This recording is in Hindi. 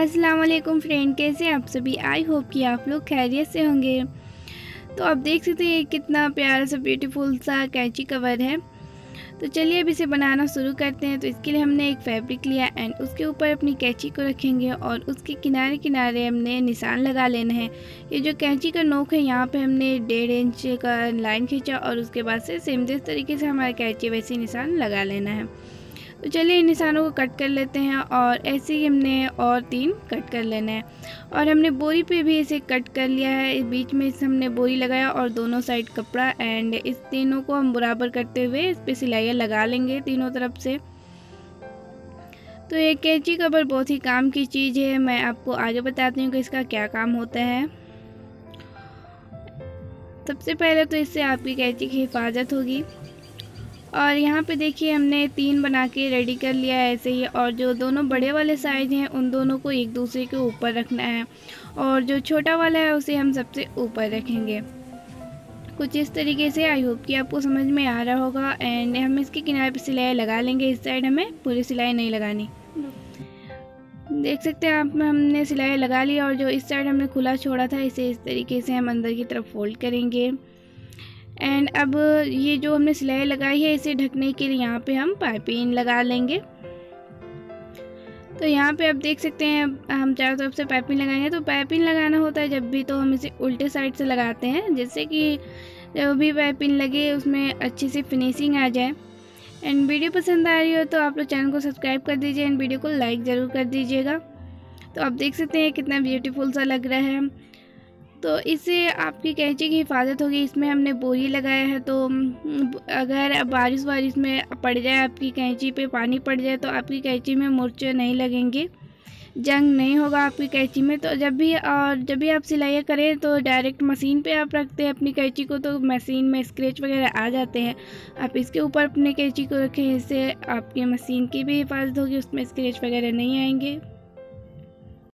वालेकुम फ्रेंड, कैसे आप सभी? आई होप कि आप लोग खैरियत से होंगे। तो आप देख सकते हैं कितना प्यारा सा ब्यूटीफुल सा कैंची कवर है। तो चलिए अब इसे बनाना शुरू करते हैं। तो इसके लिए हमने एक फैब्रिक लिया एंड उसके ऊपर अपनी कैंची को रखेंगे और उसके किनारे किनारे हमने निशान लगा लेना है। ये जो कैंची का नोक है, यहाँ पे हमने डेढ़ इंच का लाइन खींचा और उसके बाद से सेम जिस तरीके से हमारा कैंची वैसे निशान लगा लेना है। तो चलिए इन निशानों को कट कर लेते हैं और ऐसे ही हमने और तीन कट कर लेना है। और हमने बोरी पे भी इसे कट कर लिया है। बीच में इसे हमने बोरी लगाया और दोनों साइड कपड़ा एंड इस तीनों को हम बराबर करते हुए इस पर सिलाइयाँ लगा लेंगे तीनों तरफ़ से। तो ये कैंची कवर बहुत ही काम की चीज़ है। मैं आपको आगे बताती हूँ कि इसका क्या काम होता है। सबसे पहले तो इससे आपकी कैंची की हिफाजत होगी। और यहाँ पे देखिए हमने तीन बना के रेडी कर लिया है ऐसे ही। और जो दोनों बड़े वाले साइज़ हैं, उन दोनों को एक दूसरे के ऊपर रखना है। और जो छोटा वाला है, उसे हम सबसे ऊपर रखेंगे। कुछ इस तरीके से आई होप कि आपको समझ में आ रहा होगा। एंड हम इसके किनारे पर सिलाई लगा लेंगे। इस साइड हमें पूरी सिलाई नहीं लगानी। देख सकते हैं आप, हमने सिलाई लगा ली और जो इस साइड हमने खुला छोड़ा था, इसे इस तरीके से हम अंदर की तरफ़ फोल्ड करेंगे। एंड अब ये जो हमने सिलाई लगाई है, इसे ढकने के लिए यहाँ पे हम पाइपिंग लगा लेंगे। तो यहाँ पे आप देख सकते हैं, हम चारों तरफ़ से पाइपिंग लगाएँगे। तो पाइपिंग लगाना होता है जब भी तो हम इसे उल्टे साइड से लगाते हैं, जिससे कि जब भी पाइपिंग लगे, उसमें अच्छी सी फिनिशिंग आ जाए। एंड वीडियो पसंद आ रही हो तो आप लोग चैनल को सब्सक्राइब कर दीजिए एंड वीडियो को लाइक ज़रूर कर दीजिएगा। तो आप देख सकते हैं, कितना ब्यूटीफुल सा लग रहा है। तो इससे आपकी कैंची की हिफाजत होगी, इसमें हमने बोरी लगाया है तो अगर बारिश वारिश में पड़ जाए, आपकी कैंची पे पानी पड़ जाए तो आपकी कैंची में मुर्चे नहीं लगेंगे। जंग नहीं होगा आपकी कैंची में तो जब भी, और जब भी आप सिलाइयाँ करें तो डायरेक्ट मशीन पे आप रखते हैं अपनी कैंची को तो मशीन में स्क्रैच वगैरह आ जाते हैं। आप इसके ऊपर अपने कैंची को रखें, इससे आपकी मशीन की भी हिफाजत होगी, उसमें स्क्रैच वगैरह नहीं आएँगे।